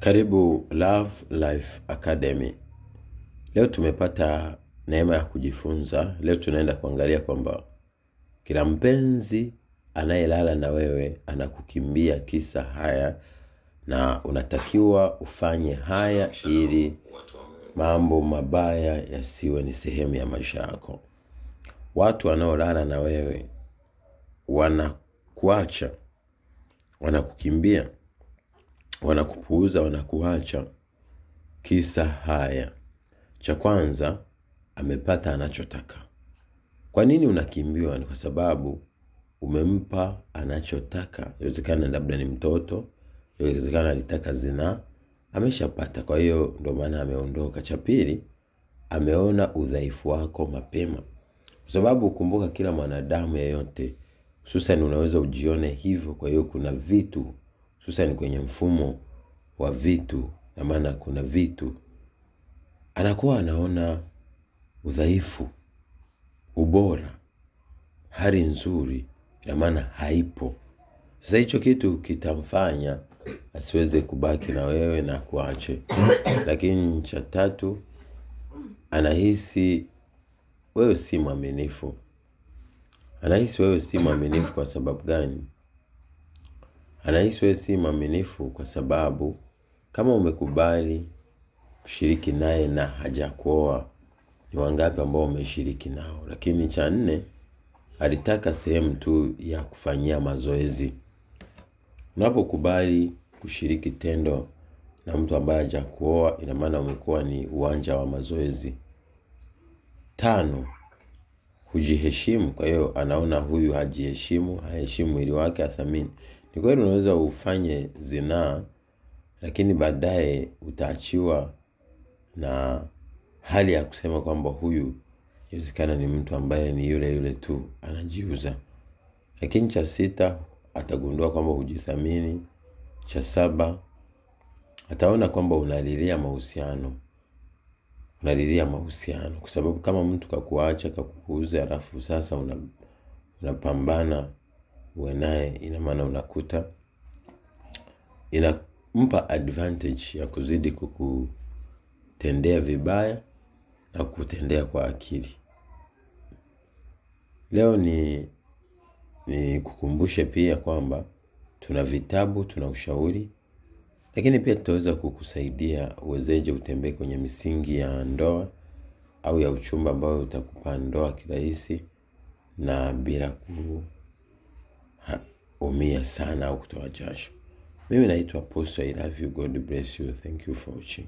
Karibu Love Life Academy. Leo tumepata neema ya kujifunza. Leo tunaenda kuangalia kwamba kila mpenzi anayelala na wewe anakukimbia kisa haya, na unatakiwa ufanye haya ili mambo mabaya yasiwe ni sehemu ya maisha yako. Watu wanaolala na wewe wanakuacha, wanakukimbia, wanakupuuza, wanakuacha kisa haya. Cha kwanza, amepata anachotaka. Kwa nini unakimbiwa? Ni kwa sababu umempa anachotaka. Inawezekana labda ni mtoto, inawezekana alitaka zinaa, ameshapata. Kwa hiyo ndo maana ameondoka. Cha pili, ameona udhaifu wako mapema, kwa sababu kumbuka, kila mwanadamu yeyote, hususan unaweza ujione hivyo. Kwa hiyo kuna vitu hususan kwenye mfumo wa vitu, na maana kuna vitu anakuwa anaona udhaifu, ubora, hali nzuri, na maana haipo. Sasa hicho kitu kitamfanya asiweze kubaki na wewe na kuache. Lakini cha tatu, anahisi wewe si mwaminifu. Anahisi wewe si mwaminifu kwa sababu gani? Anahisi wewe si mwaminifu kwa sababu kama umekubali kushiriki naye na hajakuoa, ni wangapi ambao umeshiriki nao? Lakini cha nne, alitaka sehemu tu ya kufanyia mazoezi. Unapokubali kushiriki tendo na mtu ambaye hajakuoa, ina maana umekuwa ni uwanja wa mazoezi. Tano, hujiheshimu. Kwa hiyo anaona huyu hajiheshimu, haheshimu mwili wake, athamini. Ni kweli unaweza ufanye zinaa, lakini baadaye utaachiwa na hali ya kusema kwamba huyu inawezekana ni mtu ambaye ni yule yule tu anajiuza. Lakini cha sita, atagundua kwamba hujithamini. Cha saba, ataona kwamba unalilia mahusiano, unalilia mahusiano, kwa sababu kama mtu kakuacha kakuuza, alafu sasa una, unapambana uwe naye, ina maana unakuta inampa advantage ya kuzidi kukutendea vibaya na kutendea kwa akili. Leo ni ni kukumbushe pia kwamba tuna vitabu, tuna ushauri, lakini pia tutaweza kukusaidia uwezeje utembee kwenye misingi ya ndoa au ya uchumba ambayo utakupa ndoa kirahisi na bila kuumia sana au kutoa jasho. Mimi naitwa Apostle. I love you. God bless you. Thank you for watching.